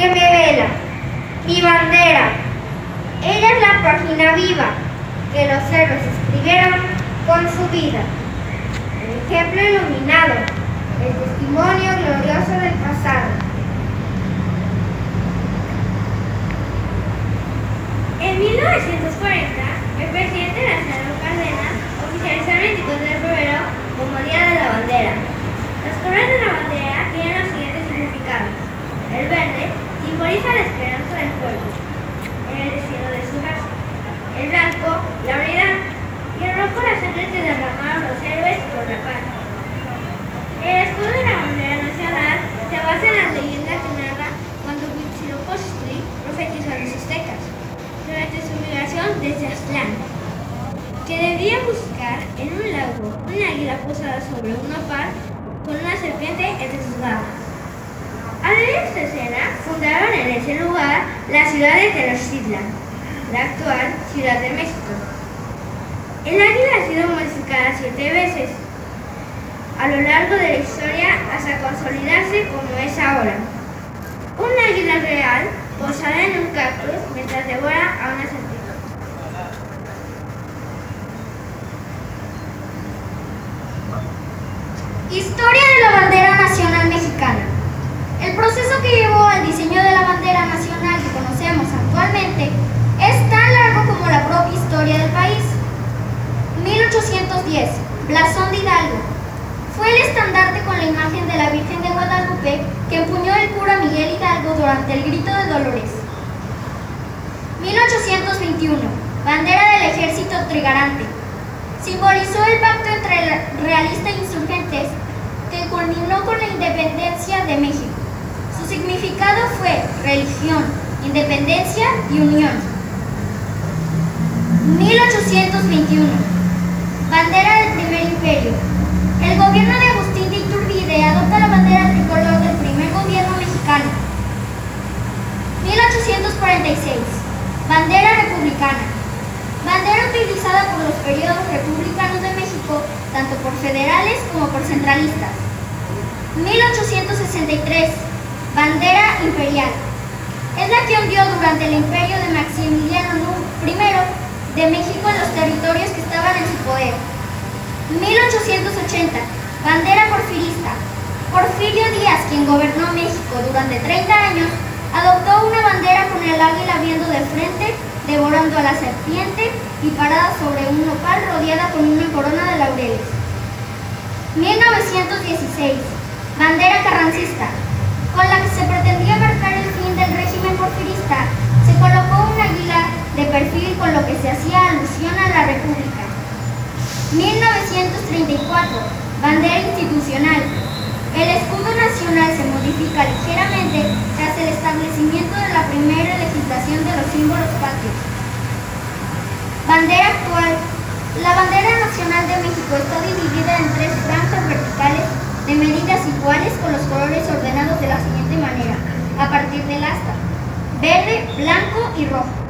que me vela, mi bandera. Ella es la página viva que los héroes escribieron con su vida. El ejemplo iluminado, el testimonio glorioso del pasado. En 1940, el presidente Lázaro Cárdenas oficializó el 24 de febrero como Día de la Bandera. Los colores de la bandera tienen los siguientes significados. El verde simboliza la esperanza del pueblo en el destino de su casa. El blanco, la unidad. Y el rojo, la sangre que derramaron los héroes por la paz. El escudo de la bandera nacional se basa en la leyenda que narra cuando Huitzilopochtli profetizó a los aztecas durante su migración desde Aztlán, que debía buscar en un lago una águila posada sobre un nopal con una serpiente entre sus garras. Al ver esta escena, fundaron en ese lugar la ciudad de Tenochtitlan, la actual Ciudad de México. El águila ha sido modificada siete veces a lo largo de la historia hasta consolidarse como es ahora. Un águila real posada en un cactus mientras devora a una serpiente. Historia de la bandera nacional mexicana. El proceso que llevó al diseño de la bandera nacional que conocemos actualmente es tan largo como la propia historia del país. 1810, Blasón de Hidalgo. Fue el estandarte con la imagen de la Virgen de Guadalupe que empuñó el cura Miguel Hidalgo durante el Grito de Dolores. 1821, bandera del ejército trigarante. Simbolizó el pacto entre realistas e insurgentes que culminó con la independencia de México. Su significado fue religión, independencia y unión. 1821. Bandera del primer imperio. El gobierno de Agustín de Iturbide adopta la bandera tricolor del primer gobierno mexicano. 1846. Bandera republicana. Bandera utilizada por los periodos republicanos de México, tanto por federales como por centralistas. 1863. Bandera imperial. Es la que hundió durante el imperio de Maximiliano I de México en los territorios que estaban en su poder. 1880. Bandera porfirista. Porfirio Díaz, quien gobernó México durante 30 años, adoptó una bandera con el águila viendo de frente, devorando a la serpiente y parada sobre un nopal rodeada con una corona de laureles. 1916. Bandera carrancista. Con la que se pretendía marcar el fin del régimen porfirista, se colocó un águila de perfil con lo que se hacía alusión a la República. 1934. Bandera institucional. El escudo nacional se modifica ligeramente tras el establecimiento de la primera legislación de los símbolos patrios. Bandera actual. La bandera nacional de México está dividida en tres franjas verticales de medidas iguales con los colores ordenados de la siguiente manera, a partir del asta. Verde, blanco y rojo.